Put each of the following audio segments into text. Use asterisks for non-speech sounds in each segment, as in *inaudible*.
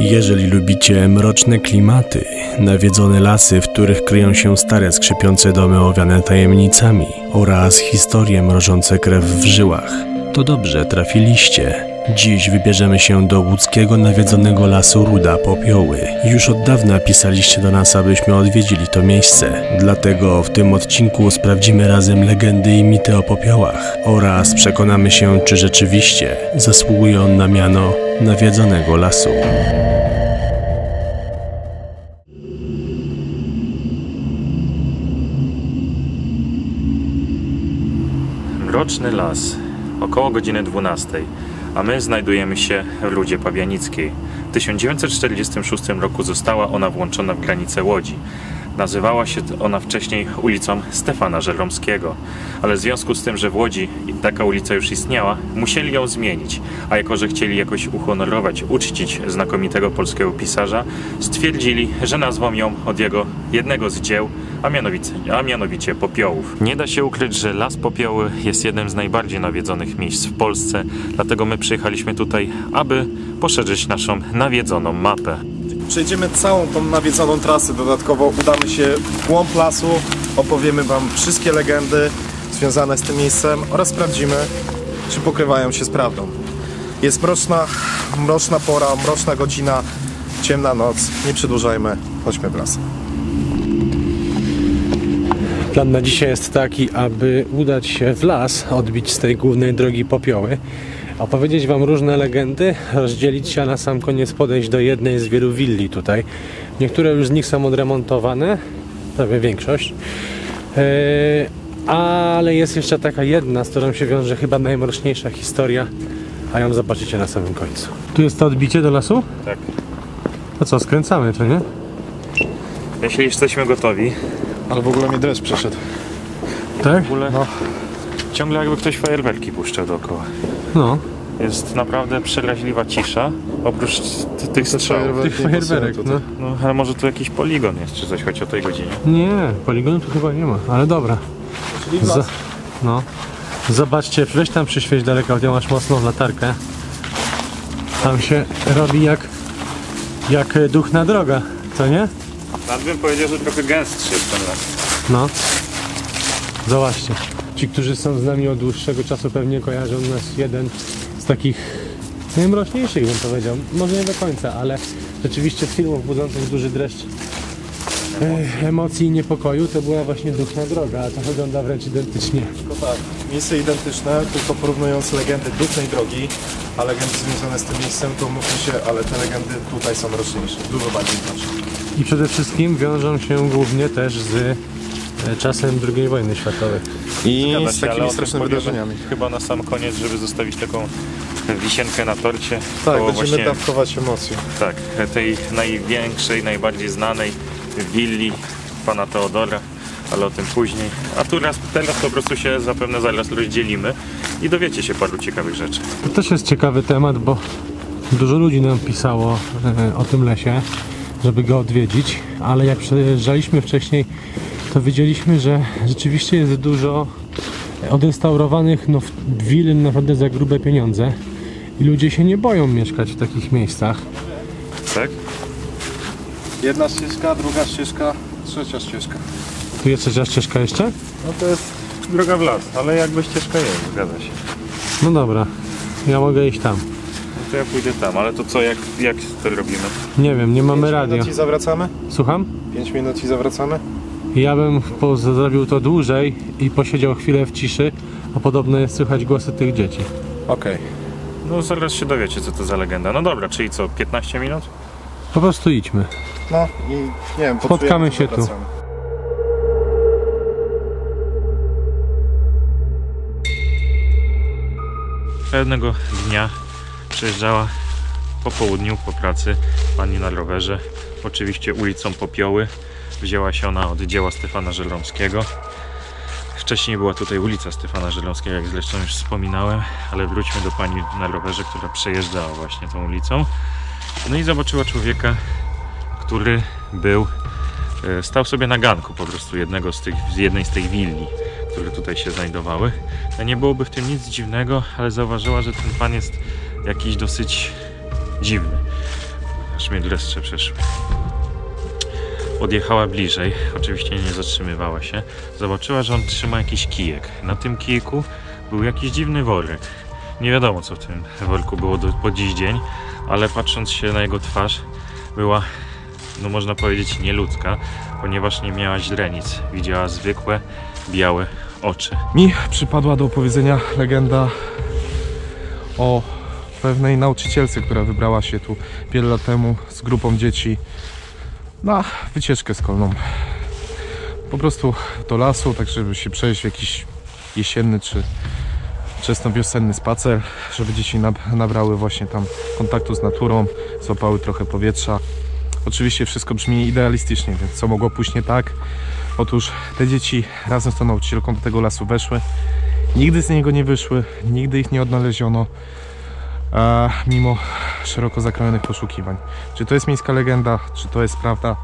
Jeżeli lubicie mroczne klimaty, nawiedzone lasy, w których kryją się stare skrzypiące domy owiane tajemnicami oraz historie mrożące krew w żyłach, to dobrze trafiliście. Dziś wybierzemy się do łódzkiego nawiedzonego lasu Ruda Popioły. Już od dawna pisaliście do nas, abyśmy odwiedzili to miejsce. Dlatego w tym odcinku sprawdzimy razem legendy i mity o popiołach oraz przekonamy się, czy rzeczywiście zasługuje on na miano nawiedzonego lasu. Mroczny las. Około godziny 12. A my znajdujemy się w Rudzie Pawianickiej. W 1946 roku została ona włączona w granice Łodzi. Nazywała się ona wcześniej ulicą Stefana Żeromskiego, ale w związku z tym, że w Łodzi taka ulica już istniała, musieli ją zmienić, a jako, że chcieli jakoś uhonorować, uczcić znakomitego polskiego pisarza, stwierdzili, że nazwą ją od jego jednego z dzieł, a mianowicie, a mianowicie Popiołów. Nie da się ukryć, że Las Popioły jest jednym z najbardziej nawiedzonych miejsc w Polsce, dlatego my przyjechaliśmy tutaj, aby poszerzyć naszą nawiedzoną mapę. Przejdziemy całą tą nawiedzoną trasę. Dodatkowo udamy się w głąb lasu, opowiemy Wam wszystkie legendy związane z tym miejscem oraz sprawdzimy, czy pokrywają się z prawdą. Jest mroczna, mroczna pora, mroczna godzina, ciemna noc. Nie przedłużajmy, chodźmy w las. Plan na dzisiaj jest taki, aby udać się w las, odbić z tej głównej drogi popioły, opowiedzieć Wam różne legendy, rozdzielić się, a na sam koniec podejść do jednej z wielu willi tutaj. Niektóre już z nich są odremontowane, prawie większość. Eee, ale jest jeszcze taka jedna, z którą się wiąże chyba najmroczniejsza historia, a ją zobaczycie na samym końcu. Tu jest to odbicie do lasu? Tak. To co, skręcamy, czy nie? Jeśli jesteśmy gotowi, Ale w ogóle mnie dreszcz przeszedł. Tak? w ogóle ciągle jakby ktoś fajerwerki puszczał dookoła. No. Jest naprawdę przeraźliwa cisza, oprócz tych strzałów. Tych fajerwerek, no. No, ale może tu jakiś poligon jest, czy coś, choć o tej godzinie. Nie, poligonu tu chyba nie ma, ale dobra. Czyli Za, no. Zobaczcie, weź tam przyświeć daleko, gdzie masz mocną latarkę. Tam się robi jak, jak e, duchna droga, co nie? Nawet bym powiedział, że trochę gęstszy jest ten las. No. Zobaczcie. Ci, którzy są z nami od dłuższego czasu pewnie kojarzą nas jeden z takich najmroczniejszych bym powiedział. Może nie do końca, ale rzeczywiście filmów budzących duży dreszcz e, emocji i niepokoju to była właśnie duchna droga, a to wygląda wręcz identycznie. Tylko tak, miejsce identyczne, tylko porównując legendy Dutnej Drogi, a legendy związane z tym miejscem, to mówmy się, ale te legendy tutaj są mroczniejsze, dużo bardziej mroczne. I przede wszystkim wiążą się głównie też z czasem II wojny światowej. I Zgadza z takimi strasznymi wydarzeniami. Chyba na sam koniec, żeby zostawić taką wisienkę na torcie. Tak, będziemy właśnie, dawkować emocje. tak, tej największej, najbardziej znanej willi pana Teodora, ale o tym później. A tu raz, teraz po prostu się zapewne zaraz rozdzielimy i dowiecie się paru ciekawych rzeczy. To też jest ciekawy temat, bo dużo ludzi nam pisało e, o tym lesie, żeby go odwiedzić, ale jak przejeżdżaliśmy wcześniej, to wiedzieliśmy, że rzeczywiście jest dużo odrestaurowanych no, will naprawdę za grube pieniądze i ludzie się nie boją mieszkać w takich miejscach. Tak? Jedna ścieżka, druga ścieżka, trzecia ścieżka. Tu jest trzecia ścieżka jeszcze? No to jest droga w las, ale jakby ścieżka jest, zgadza się. No dobra, ja mogę iść tam. No to ja pójdę tam, ale to co, jak, jak to robimy? Nie wiem, nie mamy Pięć radio. minut i zawracamy? Słucham? 5 minut i zawracamy? Ja bym zrobił to dłużej i posiedział chwilę w ciszy, a podobno jest słychać głosy tych dzieci. Okej. No zaraz się dowiecie, co to za legenda. No dobra, czyli co, 15 minut? Po prostu idźmy. No i nie wiem, Spotkamy poczujemy, się to tu. wracamy. Pewnego dnia przejeżdżała po południu, po pracy pani na rowerze, oczywiście ulicą Popioły. Wzięła się ona od dzieła Stefana Żelomskiego. Wcześniej była tutaj ulica Stefana Żelomskiego, jak zresztą już wspominałem, ale wróćmy do pani na rowerze, która przejeżdżała właśnie tą ulicą. No i zobaczyła człowieka, który był, e, stał sobie na ganku po prostu jednego z tych, z jednej z tych willi, które tutaj się znajdowały. No nie byłoby w tym nic dziwnego, ale zauważyła, że ten pan jest jakiś dosyć dziwny. aż mnie dreszcze przeszły. Podjechała bliżej, oczywiście nie zatrzymywała się. Zobaczyła, że on trzyma jakiś kijek. Na tym kijku był jakiś dziwny worek. Nie wiadomo, co w tym worku było do, po dziś dzień, ale patrząc się na jego twarz, była, no można powiedzieć, nieludzka, ponieważ nie miała źrenic. Widziała zwykłe, białe oczy. Mi przypadła do opowiedzenia legenda o pewnej nauczycielce, która wybrała się tu wiele lat temu z grupą dzieci na wycieczkę szkolną. Po prostu do lasu, tak żeby się przejść w jakiś jesienny czy wczesnowiosenny spacer, żeby dzieci nab- nabrały właśnie tam kontaktu z naturą, złapały trochę powietrza. Oczywiście wszystko brzmi idealistycznie, więc co mogło pójść nie tak? Otóż te dzieci razem z tą nauczycielką do tego lasu weszły. Nigdy z niego nie wyszły, nigdy ich nie odnaleziono, a mimo szeroko zakrojonych poszukiwań. Czy to jest miejska legenda, czy to jest prawda?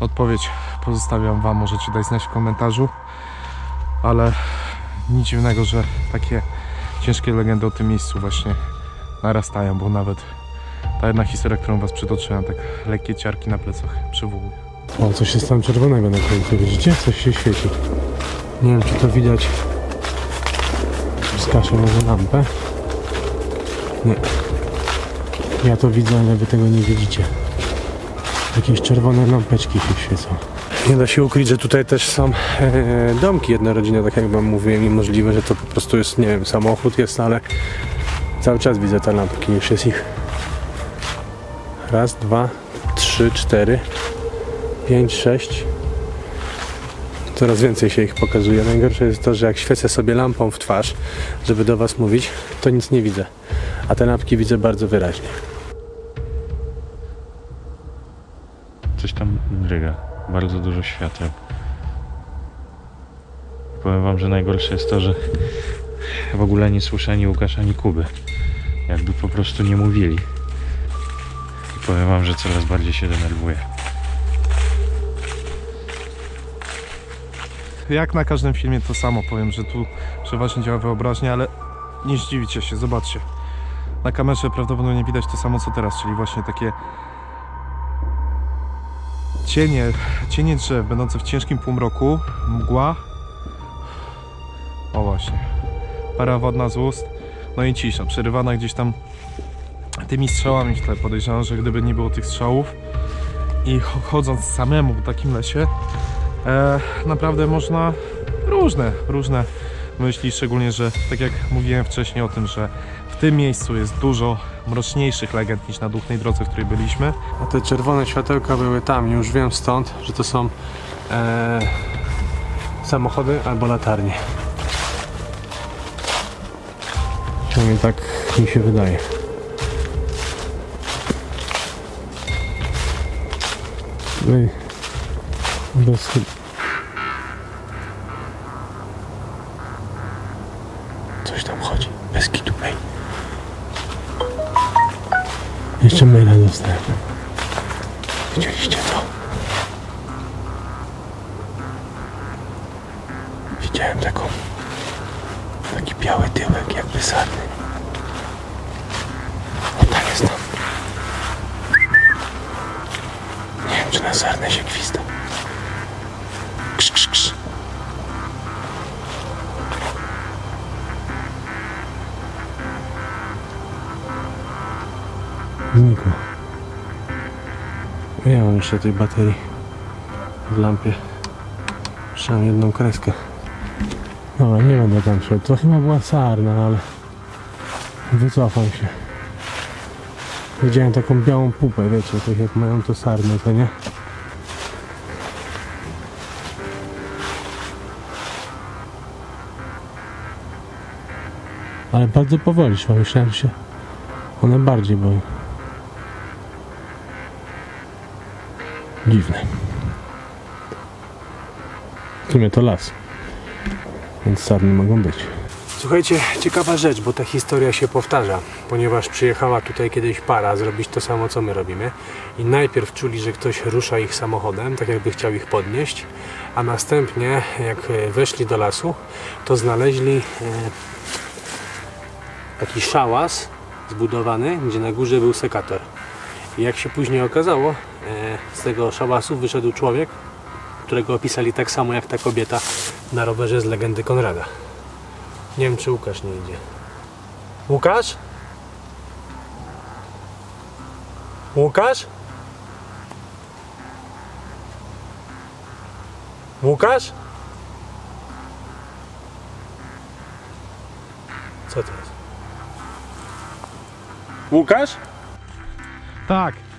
Odpowiedź pozostawiam Wam, możecie dać znać w komentarzu, ale nic dziwnego, że takie ciężkie legendy o tym miejscu właśnie narastają, bo nawet ta jedna historia, którą Was przytoczyłem, tak lekkie ciarki na plecach przywołuje. O, coś jest tam czerwonego na końcu, widzicie? Coś się świeci. Nie wiem, czy to widać. Wskażę może lampę. Nie. Ja to widzę, ale wy tego nie widzicie. Jakieś czerwone lampeczki się świecą. Nie da się ukryć, że tutaj też są e, domki jednorodzinne, tak jak wam mówiłem i możliwe, że to po prostu jest, nie wiem, samochód jest, ale cały czas widzę te lampki, już jest ich raz, dwa, trzy, cztery, pięć, sześć. Coraz więcej się ich pokazuje. Najgorsze jest to, że jak świecę sobie lampą w twarz, żeby do Was mówić, to nic nie widzę. A te lampki widzę bardzo wyraźnie. Coś tam dryga. Bardzo dużo świateł. Powiem wam, że najgorsze jest to, że w ogóle nie słyszę ani Łukasza, ani Kuby. Jakby po prostu nie mówili. I powiem wam, że coraz bardziej się denerwuję. Jak na każdym filmie to samo powiem, że tu przeważnie działa wyobraźnia, ale nie zdziwicie się, zobaczcie. Na kamerze prawdopodobnie widać to samo co teraz, czyli właśnie takie cienie, cienie drzew będące w ciężkim półmroku, mgła. O właśnie, para wodna z ust, no i cisza, przerywana gdzieś tam tymi strzałami w tle. Podejrzewam, że gdyby nie było tych strzałów i cho- chodząc samemu po takim lesie, e, naprawdę można różne, różne myśli, szczególnie, że tak jak mówiłem wcześniej o tym, że w tym miejscu jest dużo mroczniejszych legend niż na Duchnej Drodze, w której byliśmy. A te czerwone światełka były tam, już wiem stąd, że to są e, samochody albo latarnie. Przynajmniej tak mi się wydaje. Ej, bez Jeszcze maila dostałem. Widzieliście to? Widziałem taką taki biały tyłek jakby sarny. O tam jest tam. Nie wiem czy na sarnę się gwizda. Krz, krz, krz. Znikło. Ja mam jeszcze tej baterii w lampie. Trzymam jedną kreskę. Dobra, nie będę tam szedł. To chyba była sarna, ale wycofam się. Widziałem taką białą pupę, wiecie, tak jak mają to sarny, to nie? Ale bardzo powoli szła, myślałem, się one bardziej boją. Dziwne. W sumie to las. Więc sarny mogą być. Słuchajcie, ciekawa rzecz, bo ta historia się powtarza, ponieważ przyjechała tutaj kiedyś para zrobić to samo, co my robimy i najpierw czuli, że ktoś rusza ich samochodem, tak jakby chciał ich podnieść, a następnie, jak e, weszli do lasu, to znaleźli e, taki szałas zbudowany, gdzie na górze był sekator. I jak się później okazało, z tego szałasu wyszedł człowiek, którego opisali tak samo jak ta kobieta na rowerze z legendy Konrada. Nie wiem, czy Łukasz nie idzie. Łukasz? Łukasz? Łukasz? Co to jest? Łukasz? Tak.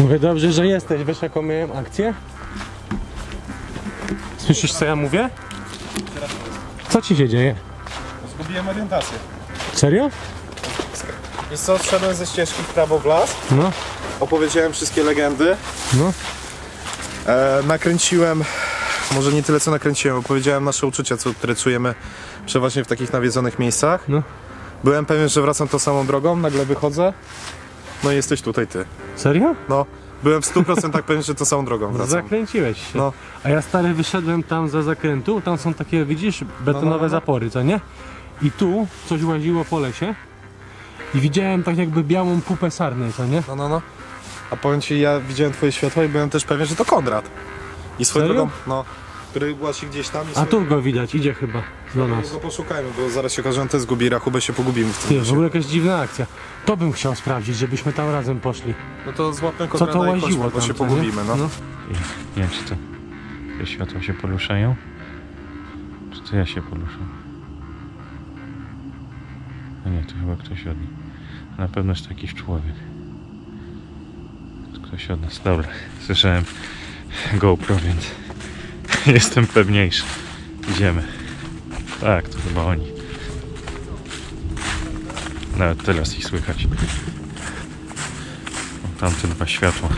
Mówię, dobrze, że jesteś. Wiesz, jaką miałem akcję? Słyszysz, co ja mówię? Co ci się dzieje? Zgubiłem orientację. Serio? Wiesz co, szedłem ze ścieżki w prawo w las, No, opowiedziałem wszystkie legendy, no. e, nakręciłem, może nie tyle co nakręciłem, opowiedziałem nasze uczucia, co, które czujemy przeważnie w takich nawiedzonych miejscach. No. Byłem pewien, że wracam tą samą drogą, nagle wychodzę, no i jesteś tutaj ty. Serio? No, byłem w 100% pewien, że tą samą drogą wracam. Zakręciłeś się. No. A ja stary wyszedłem tam za zakrętu, tam są takie, widzisz, betonowe No, no, no. zapory, co nie? I tu coś łaziło po lesie i widziałem tak jakby białą pupę sarny, co nie? No, no, no. A powiem ci, ja widziałem twoje światła i byłem też pewien, że to Konrad. I swoją drogą, no, który głasi gdzieś tam A tu go widać, idzie chyba do nas. Go poszukajmy, bo zaraz się okaże, że on też zgubi rachubę, się pogubimy w tym Ty, w ogóle jakaś dziwna akcja. To bym chciał sprawdzić, żebyśmy tam razem poszli. No to złapmy Co to łaziło tam, bo się pogubimy, no. Nie wiem, czy to te światła się poruszają, czy to ja się poruszam. A nie, to chyba ktoś od nich. Na pewno jest to jakiś człowiek. To Ktoś od nas. Dobra, słyszałem GoPro, więc *laughs* jestem pewniejszy. Idziemy. Tak, to chyba oni. Nawet teraz ich słychać. O, tamte dwa światła.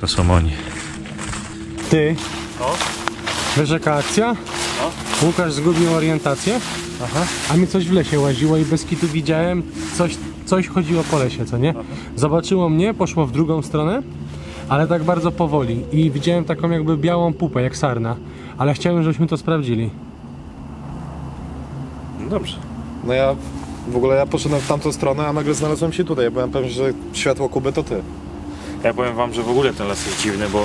To są oni. Ty? No. Wiesz jaka akcja? No. Łukasz zgubił orientację, Aha. a mi coś w lesie łaziło i bez kitu widziałem, coś, coś chodziło po lesie, co nie? Zobaczyło mnie, poszło w drugą stronę, ale tak bardzo powoli i widziałem taką jakby białą pupę, jak sarna, ale chciałem, żebyśmy to sprawdzili. No dobrze. No ja w ogóle ja poszedłem w tamtą stronę, a nagle znalazłem się tutaj. Ja byłem pewien, że światło Kuby to ty. Ja powiem wam, że w ogóle ten las jest dziwny, bo,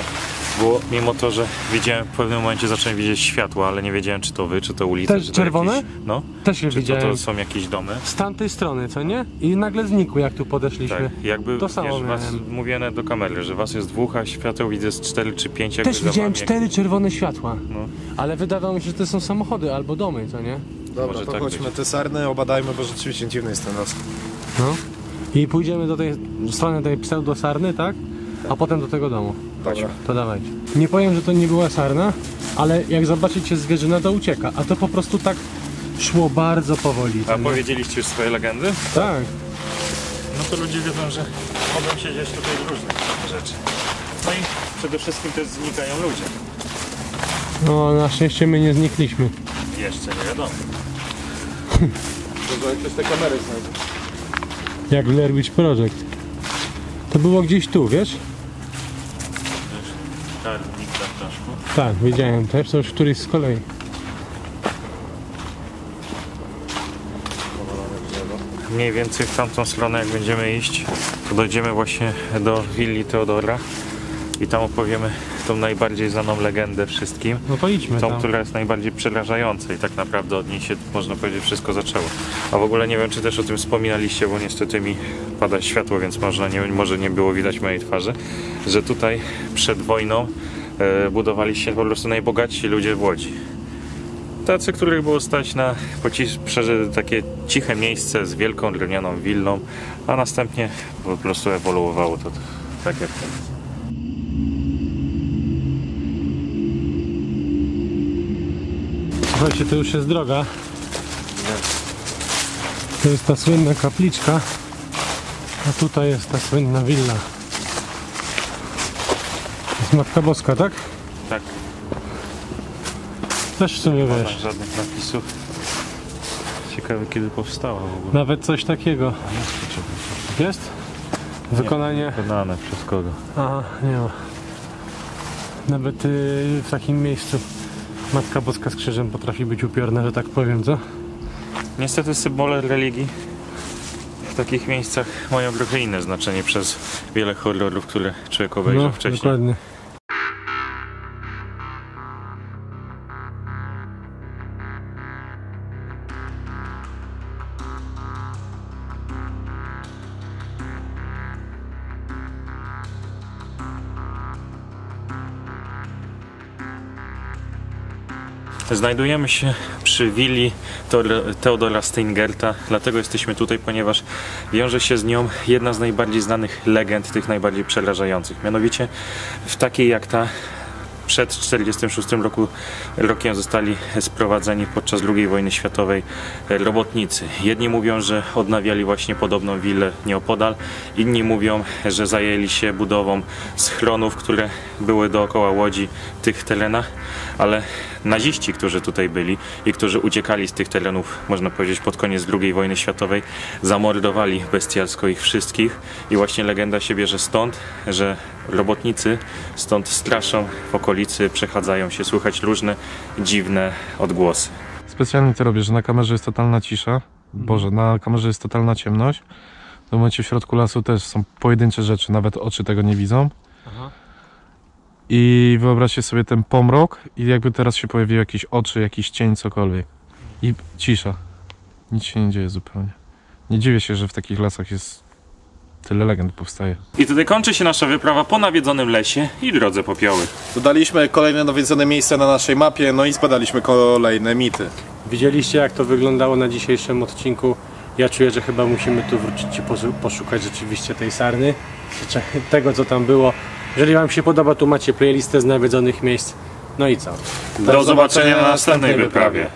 bo mimo to, że widziałem w pewnym momencie zacząłem widzieć światła, ale nie wiedziałem czy to wy, czy to ulica. Też czy to czerwone? Jakieś, no. Też je Czy to, widziałem to są jakieś domy? z tamtej strony, co nie? I nagle znikły, jak tu podeszliśmy. Tak, jakby To samo wiesz, was, mówione do kamery, że was jest dwóch, a świateł widzę z 4 czy 5 jakby Też widziałem cztery czerwone światła, no. ale wydawało mi się, że to są samochody albo domy, co nie? Dobra, Może to tak chodźmy być. te sarny, obadajmy, bo rzeczywiście dziwny jest ten las. No. I pójdziemy do tej strony tej pseudosarny, tak? A potem do tego domu. Dobra. To dawajcie. Nie powiem, że to nie była sarna, ale jak zobaczycie zwierzyna, to ucieka. A to po prostu tak szło bardzo powoli. A nie? powiedzieliście już swoje legendy? Tak. No to ludzie wiedzą, że mogą się dziać tutaj różne rzeczy. No i przede wszystkim też znikają ludzie. No, na szczęście my nie znikliśmy. Jeszcze nie wiadomo. *laughs* Może ktoś te kamery znajdzie. Jak w Blair Witch Project. To było gdzieś tu, wiesz? Tak, widziałem też, to już któryś z kolei. Mniej więcej w tamtą stronę jak będziemy iść, to dojdziemy właśnie do willi Teodora i tam opowiemy tą najbardziej znaną legendę wszystkim. No to idźmy Tą, tam. która jest najbardziej przerażająca i tak naprawdę od niej się, można powiedzieć, wszystko zaczęło. A w ogóle nie wiem, czy też o tym wspominaliście, bo niestety mi pada światło, więc można nie, może nie było widać mojej twarzy, że tutaj przed wojną budowali się po prostu najbogatsi ludzie w Łodzi. Tacy, których było stać na takie ciche miejsce z wielką drewnianą willą, a następnie po prostu ewoluowało to tak jak teraz. Słuchajcie, to już jest droga. To jest ta słynna kapliczka, a tutaj jest ta słynna willa. Jest Matka Boska, tak? Tak, Też w sumie nie wiesz. żadnych napisów. Ciekawe kiedy powstała w ogóle. Nawet coś takiego. Jest? Wykonanie. Wykonane przez kogo? Aha, nie ma. Nawet y, w takim miejscu Matka Boska z krzyżem potrafi być upiorna, że tak powiem, co? Niestety symbole religii w takich miejscach mają trochę inne znaczenie przez wiele horrorów, które człowiek obejrzał No, wcześniej. dokładnie. Znajdujemy się przy willi Teodora Steingerta, dlatego jesteśmy tutaj, ponieważ wiąże się z nią jedna z najbardziej znanych legend, tych najbardziej przerażających. Mianowicie w takiej jak ta przed 1946 roku rokiem zostali sprowadzeni podczas II wojny światowej robotnicy. Jedni mówią, że odnawiali właśnie podobną willę nieopodal, inni mówią, że zajęli się budową schronów, które były dookoła Łodzi w tych terenach, ale naziści, którzy tutaj byli i którzy uciekali z tych terenów, można powiedzieć, pod koniec II wojny światowej, zamordowali bestialsko ich wszystkich i właśnie legenda się bierze stąd, że robotnicy stąd straszą w okolicy, przechadzają się, słychać różne dziwne odgłosy. Specjalnie to robię, że na kamerze jest totalna cisza. Boże, na kamerze jest totalna ciemność. W momencie w środku lasu też są pojedyncze rzeczy, nawet oczy tego nie widzą. I wyobraźcie sobie ten pomrok i jakby teraz się pojawiły jakieś oczy, jakiś cień, cokolwiek. I cisza. Nic się nie dzieje zupełnie. Nie dziwię się, że w takich lasach jest tyle legend powstaje. I tutaj kończy się nasza wyprawa po nawiedzonym lesie i drodze popioły. Dodaliśmy kolejne nawiedzone miejsce na naszej mapie, no i zbadaliśmy kolejne mity. Widzieliście jak to wyglądało na dzisiejszym odcinku. Ja czuję, że chyba musimy tu wrócić i poszukać rzeczywiście tej sarny, *laughs* tego co tam było. Jeżeli Wam się podoba, tu macie playlistę z nawiedzonych miejsc. No i co? Do zobaczenia na następnej wyprawie.